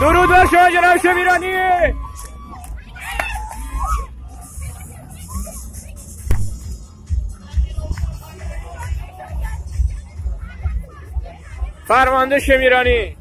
درود بر شما جناب شمیرانی. فرمانده شمیرانی.